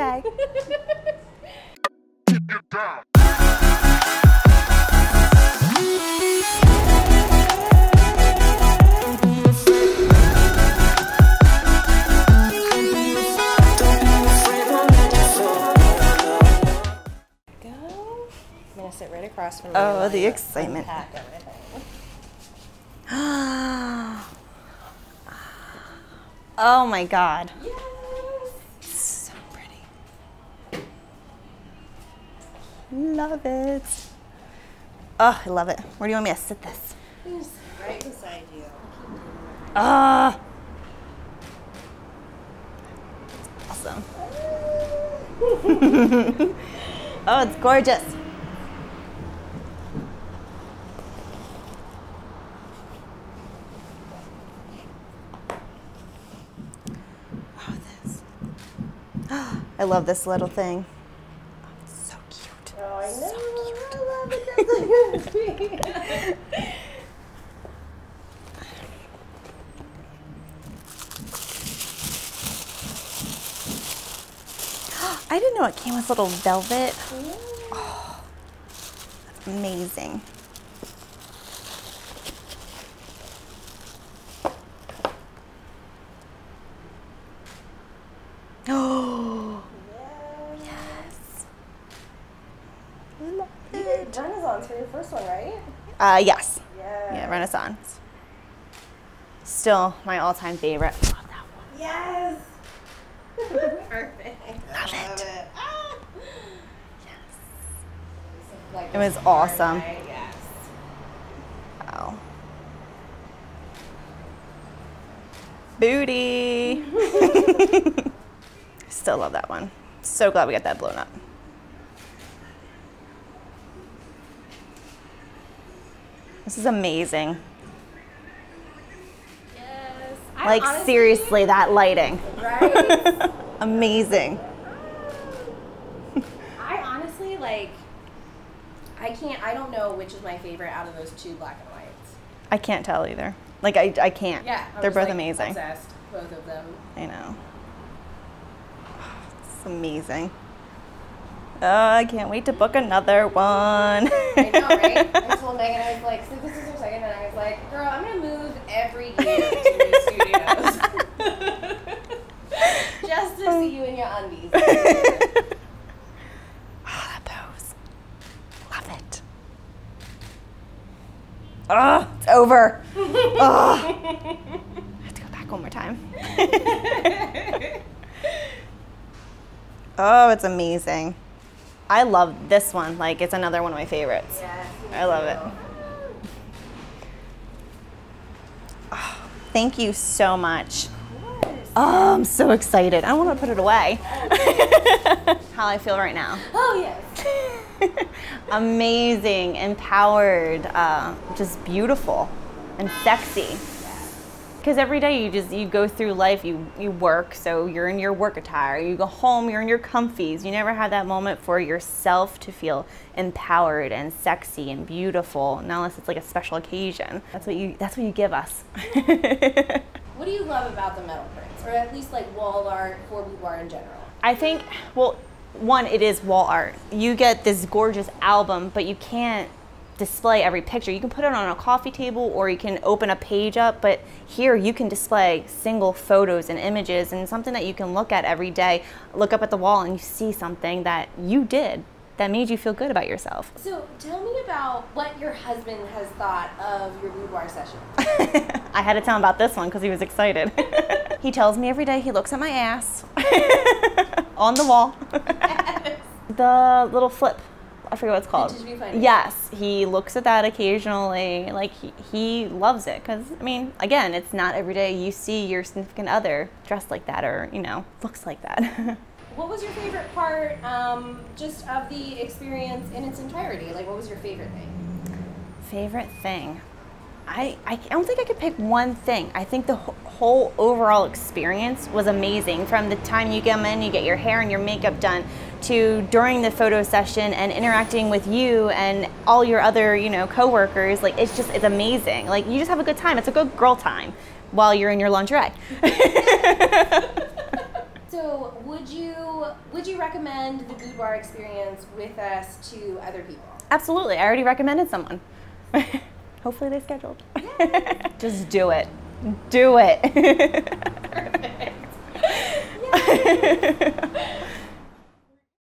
day. Go. I'm gonna sit right across from oh, you. Oh, the excitement. oh my god. Love it. Oh, I love it. Where do you want me to sit this? Right beside you. Ah. awesome. oh, it's gorgeous. Oh, this. I love this little thing. I didn't know it came with little velvet. Oh, that's amazing. Oh, yes. Love You it. did Renaissance for your first one, right? Uh, yes. Yeah. Yeah, Renaissance. Still my all-time favorite. Love that one. Yes. Perfect. Love I it. Ah. Like It was awesome. hard Yes. Wow. Booty. Still love that one. So glad we got that blown up. This is amazing. Yes. Like seriously, that lighting. Right. amazing. I honestly like. I can't. I don't know which is my favorite out of those two black and whites. I can't tell either. Like I, I can't. Yeah. I They're both like, amazing. Obsessed. Both of them. I know. It's amazing. Oh, I can't wait to book another one. I know, right? I told Megan, I was like, so this is her second, and I was like, girl, I'm gonna move every year to new studios. Just to see you in your undies. Oh, that pose. Love it. Oh, it's over. oh. I have to go back one more time. oh, it's amazing. I love this one. Like, it's another one of my favorites. Yes, I love it. too. Ah, thank you so much. Oh, I'm so excited. I don't want to put it away. How I feel right now. Oh yes. Amazing, empowered, uh, just beautiful and sexy. Because every day you just you go through life, you you work, so you're in your work attire. You go home, you're in your comfies. You never have that moment for yourself to feel empowered and sexy and beautiful, not unless it's like a special occasion. That's what you that's what you give us. What do you love about the metal prints, or at least like wall art or boudoir in general? I think, well, one, it is wall art. You get this gorgeous album, but you can't display every picture. You can put it on a coffee table or you can open a page up, but here you can display single photos and images and something that you can look at every day. Look up at the wall and you see something that you did that made you feel good about yourself. So tell me about what your husband has thought of your boudoir session. I had to tell him about this one because he was excited. he tells me every day he looks at my ass on the wall. the little flip. I forget what it's called. Yes, he looks at that occasionally. Like he, he loves it because I mean, again, it's not every day you see your significant other dressed like that or you know looks like that. What was your favorite part, um, just of the experience in its entirety? Like, what was your favorite thing? Favorite thing? I, I don't think I could pick one thing. I think the whole overall experience was amazing. From the time you come in, you get your hair and your makeup done, to during the photo session and interacting with you and all your other, you know, coworkers. Like it's just it's amazing. Like you just have a good time. It's a good girl time while you're in your lingerie. So, would you would you recommend the boudoir experience with us to other people? Absolutely. I already recommended someone. Hopefully they scheduled. Just do it. Do it.